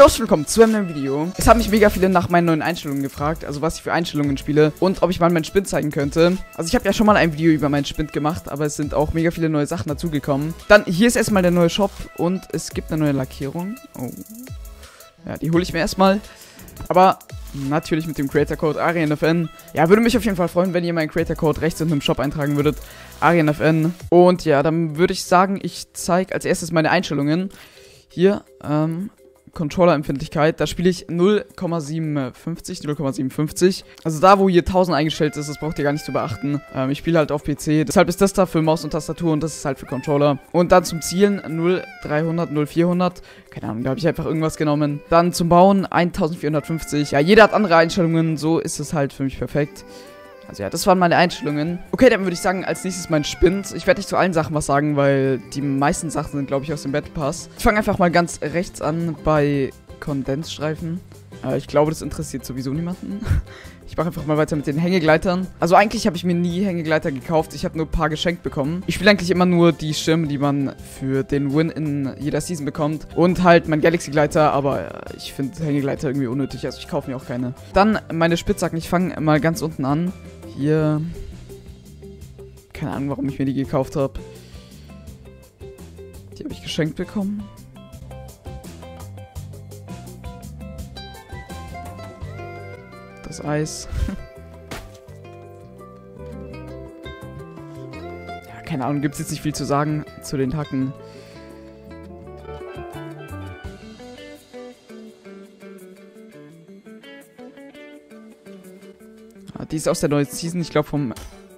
Josh, willkommen zu einem neuen Video. Es haben mich mega viele nach meinen neuen Einstellungen gefragt, also was ich für Einstellungen spiele und ob ich mal meinen Spind zeigen könnte. Also ich habe ja schon mal ein Video über meinen Spind gemacht, aber es sind auch mega viele neue Sachen dazugekommen. Dann, hier ist erstmal der neue Shop und es gibt eine neue Lackierung. Oh. Ja, die hole ich mir erstmal. Aber natürlich mit dem Creator Code ArianFN. Ja, würde mich auf jeden Fall freuen, wenn ihr meinen Creator Code rechts unten im Shop eintragen würdet. ArianFN. Und ja, dann würde ich sagen, ich zeige als erstes meine Einstellungen. Hier, ähm, Controller-Empfindlichkeit, da spiele ich 0,57, 0,57. Also da, wo hier 1000 eingestellt ist, das braucht ihr gar nicht zu beachten. Ähm, ich spiele halt auf PC, deshalb ist das da für Maus und Tastatur und das ist halt für Controller. Und dann zum Zielen 0300, 0400. Keine Ahnung, da habe ich einfach irgendwas genommen. Dann zum Bauen 1450. Ja, jeder hat andere Einstellungen, so ist es halt für mich perfekt. Also ja, das waren meine Einstellungen. Okay, dann würde ich sagen, als nächstes mein Spind. Ich werde nicht zu allen Sachen was sagen, weil die meisten Sachen sind, glaube ich, aus dem Battle Pass. Ich fange einfach mal ganz rechts an bei Kondensstreifen. Äh, ich glaube, das interessiert sowieso niemanden. Ich mache einfach mal weiter mit den Hängegleitern. Also eigentlich habe ich mir nie Hängegleiter gekauft. Ich habe nur ein paar geschenkt bekommen. Ich spiele eigentlich immer nur die Schirme, die man für den Win in jeder Season bekommt. Und halt mein Galaxy-Gleiter, aber ich finde Hängegleiter irgendwie unnötig. Also ich kaufe mir auch keine. Dann meine Spitzhacken. Ich fange mal ganz unten an. Hier. Keine Ahnung, warum ich mir die gekauft habe. Die habe ich geschenkt bekommen. Das Eis. ja, keine Ahnung, gibt es jetzt nicht viel zu sagen zu den Hacken. Die ist aus der neuen Season, ich glaube vom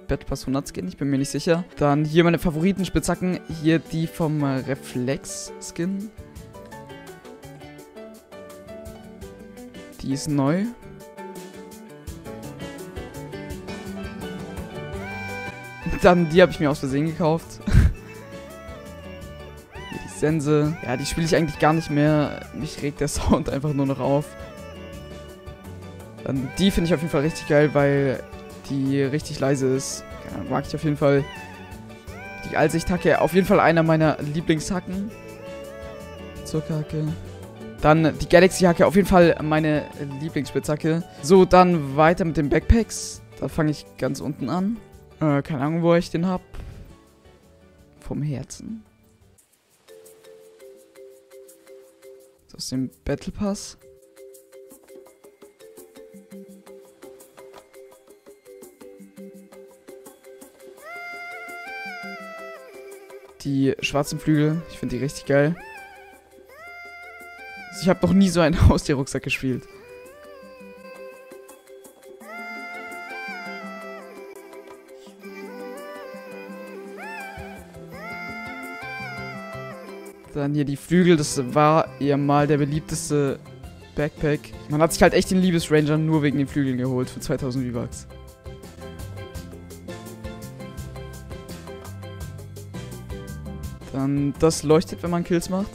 Bad Pass 100 Skin, ich bin mir nicht sicher. Dann hier meine Favoriten-Spitzhacken, hier die vom äh, Reflex Skin. Die ist neu. Dann die habe ich mir aus Versehen gekauft. Die Sense. Ja, die spiele ich eigentlich gar nicht mehr. Mich regt der Sound einfach nur noch auf. Dann die finde ich auf jeden Fall richtig geil, weil die richtig leise ist. Ja, mag ich auf jeden Fall. Die Allsichthacke, auf jeden Fall einer meiner Lieblingshacken. Zuckerhacke. Dann die Galaxy-Hacke, auf jeden Fall meine Lieblingsspitzhacke. So, dann weiter mit den Backpacks. Da fange ich ganz unten an. Äh, keine Ahnung, wo ich den hab. Vom Herzen. Aus dem Battle Pass. Die schwarzen Flügel, ich finde die richtig geil. Ich habe noch nie so einen Haustierrucksack gespielt. Dann hier die Flügel, das war eher mal der beliebteste Backpack. Man hat sich halt echt den Liebesranger nur wegen den Flügeln geholt für 2000 V-Bucks. Dann das leuchtet, wenn man Kills macht.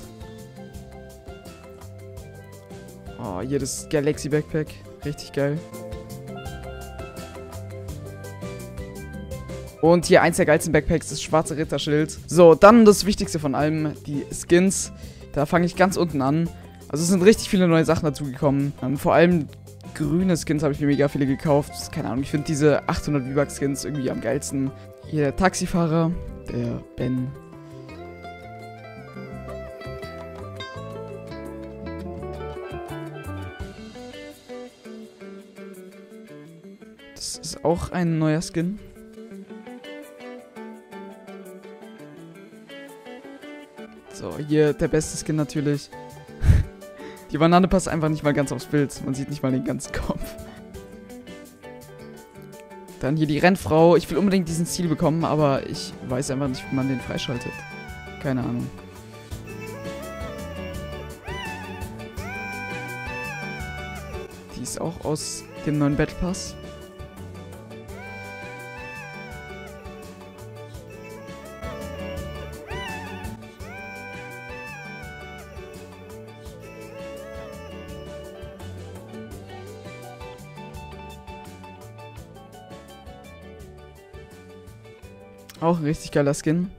Oh, hier das Galaxy Backpack. Richtig geil. Und hier eins der geilsten Backpacks, das schwarze Ritterschild. So, dann das Wichtigste von allem, die Skins. Da fange ich ganz unten an. Also es sind richtig viele neue Sachen dazugekommen. Ähm, vor allem grüne Skins habe ich mir mega viele gekauft. Keine Ahnung, ich finde diese 800 V-Bucks Skins irgendwie am geilsten. Hier der Taxifahrer, der Ben. Auch ein neuer Skin. So, hier der beste Skin natürlich. Die Banane passt einfach nicht mal ganz aufs Bild. Man sieht nicht mal den ganzen Kopf. Dann hier die Rennfrau. Ich will unbedingt diesen Stil bekommen, aber ich weiß einfach nicht, wie man den freischaltet. Keine Ahnung. Die ist auch aus dem neuen Battle Pass. Auch ein richtig geiler Skin.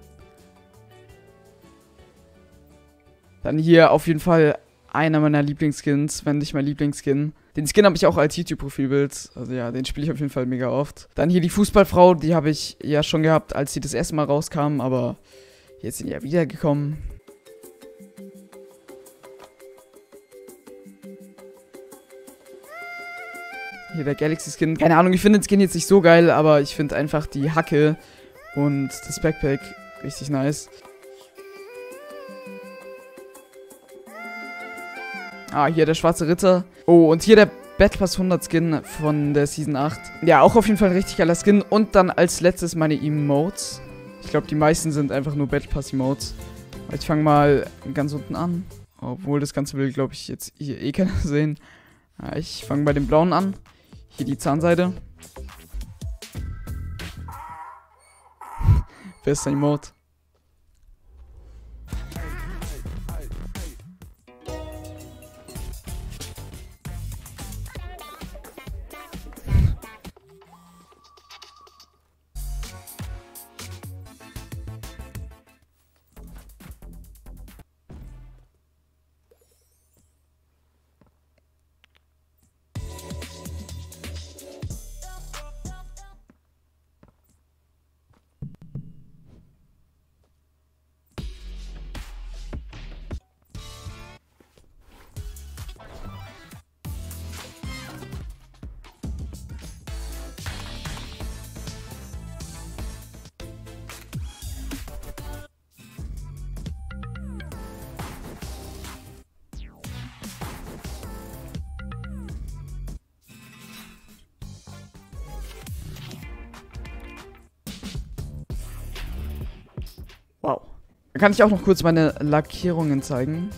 Dann hier auf jeden Fall einer meiner Lieblingsskins, wenn nicht mein Lieblingsskin. Den Skin habe ich auch als YouTube-Profilbild. Also ja, den spiele ich auf jeden Fall mega oft. Dann hier die Fußballfrau, die habe ich ja schon gehabt, als sie das erste Mal rauskam, aber jetzt sind die ja wiedergekommen. Hier der Galaxy Skin. Keine Ahnung, ich finde den Skin jetzt nicht so geil, aber ich finde einfach die Hacke und das Backpack richtig nice. Ah, hier der schwarze Ritter. Oh, und hier der Battle Pass 100 Skin von der Season 8. Ja, auch auf jeden Fall ein richtig geiler Skin. Und dann als letztes meine Emotes. Ich glaube, die meisten sind einfach nur Battle Pass Emotes. Ich fange mal ganz unten an. Obwohl das Ganze will, glaube ich, jetzt hier eh keiner sehen. Ja, ich fange bei dem blauen an. Hier die Zahnseide. Fez sem moto. Wow. Kann ich auch noch kurz meine Lackierungen zeigen.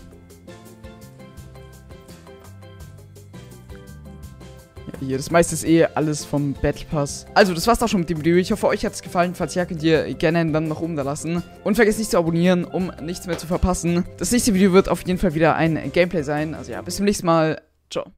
Ja, hier, das meiste ist eh alles vom Battle Pass. Also, das war's auch schon mit dem Video. Ich hoffe, euch hat es gefallen. Falls ja, könnt ihr gerne einen Daumen nach oben da lassen. Und vergesst nicht zu abonnieren, um nichts mehr zu verpassen. Das nächste Video wird auf jeden Fall wieder ein Gameplay sein. Also ja, bis zum nächsten Mal. Ciao.